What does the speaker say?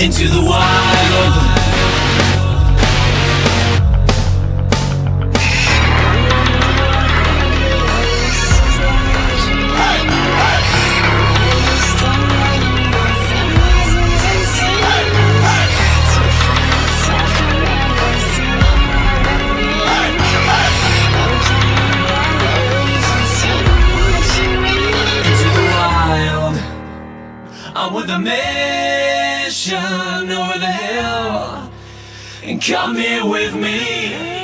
into the wild. I'm with a mission over the hill, and come here with me.